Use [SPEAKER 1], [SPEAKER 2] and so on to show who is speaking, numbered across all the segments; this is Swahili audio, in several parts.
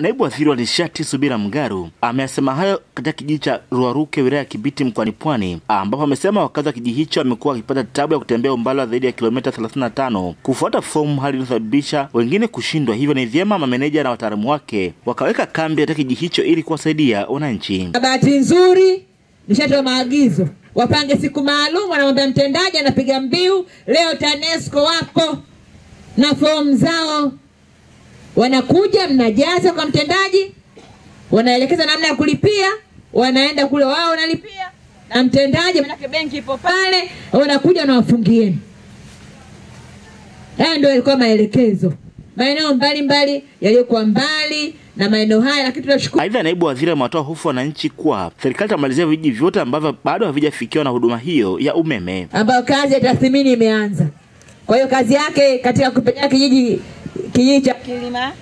[SPEAKER 1] Naibu waziri wa nishati Subira Mgaru amesema hayo katika kijiji cha Ruaruke wilaya ya Kibiti mkoani Pwani, ambapo amesema wakazi wa kijiji hicho wamekuwa wakipata tabu ya kutembea umbali wa zaidi ya kilomita 35 kufuata fomu, hali inayosababisha wengine kushindwa. Hivyo ni vyema mameneja na wataalamu wake wakaweka kambi katika kijiji hicho ili kuwasaidia wananchi.
[SPEAKER 2] Bahati nzuri nishatoa maagizo wapange siku maalum, wanamwambia mtendaji anapiga mbiu leo, TANESCO wako na fomu zao wanakuja mnajaza kwa mtendaji, wanaelekeza namna ya kulipia, wanaenda kule wao wanalipia na mtendaji, manake benki ipo pale, wanakuja na wafungieni. Haya ndio yalikuwa maelekezo maeneo mbalimbali yaliyokuwa mbali na maeneo haya, lakini tunashukuru.
[SPEAKER 1] Aidha, naibu waziri amewatoa hofu wananchi kuwa serikali itamalizia vijiji vyote ambavyo bado havijafikiwa na huduma hiyo ya umeme.
[SPEAKER 2] ambayo kazi ya tathmini imeanza. Kwa hiyo kazi yake katika kupenya kijiji kijiji cha Kilima.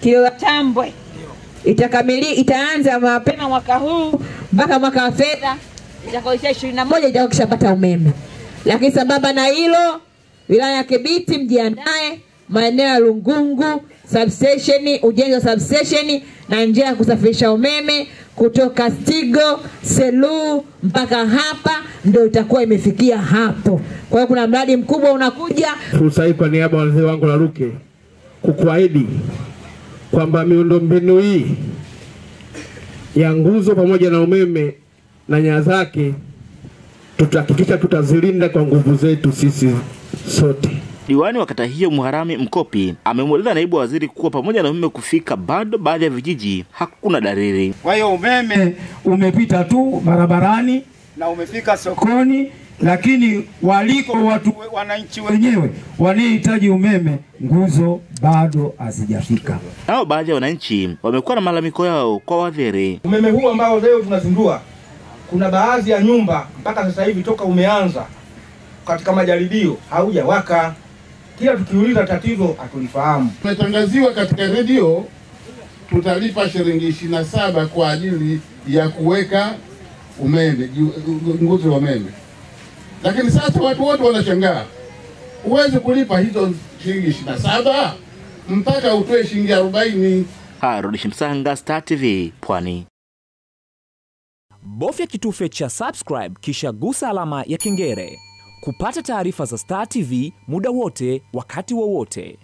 [SPEAKER 2] Kilima Tambwe. Itakamili itaanza mapema mwaka huu mpaka mwaka wa fedha. Itakaoishia ishirini na moja. Itakuwa kishapata umeme. Lakini sambamba na hilo, wilaya ya Kibiti mjiandae, maeneo ya Lungungu substation, ujenzi wa substation na njia ya kusafirisha umeme kutoka Stigo Seluu mpaka hapa ndio itakuwa imefikia hapo. Kwa hiyo kuna mradi mkubwa unakuja.
[SPEAKER 3] Fursa hii kwa niaba ya wazee wangu Laruke kukuahidi kwamba miundombinu hii ya nguzo pamoja na umeme na nyaya zake tutahakikisha tutazilinda kwa nguvu zetu sisi sote.
[SPEAKER 1] Diwani wa kata hiyo Muharami Mkopi amemweleza naibu waziri kuwa pamoja na umeme kufika, bado baadhi ya vijiji hakuna dalili.
[SPEAKER 4] Kwa hiyo umeme
[SPEAKER 5] umepita tu barabarani
[SPEAKER 4] na umefika sokoni,
[SPEAKER 5] lakini waliko watu
[SPEAKER 4] wananchi wenyewe
[SPEAKER 5] wanahitaji wanaohitaji umeme, nguzo bado hazijafika.
[SPEAKER 1] Nao baadhi ya wananchi wamekuwa na malalamiko yao kwa wadhiri.
[SPEAKER 6] Umeme huu ambao leo tunazindua, kuna baadhi ya nyumba mpaka sasa hivi toka umeanza katika majaribio haujawaka. Kila tukiuliza tatizo hatulifahamu.
[SPEAKER 7] Tumetangaziwa katika redio tutalipa shilingi ishirini na saba kwa ajili ya kuweka umeme nguzo ya umeme, lakini sasa watu wote wanashangaa, huwezi kulipa hizo shilingi ishirini na saba mpaka utoe shilingi arobaini.
[SPEAKER 1] Harold Shimsanga, Star TV, Pwani.
[SPEAKER 8] Bofya kitufe cha subscribe kisha gusa alama ya kengele kupata taarifa za Star TV muda wote, wakati wowote.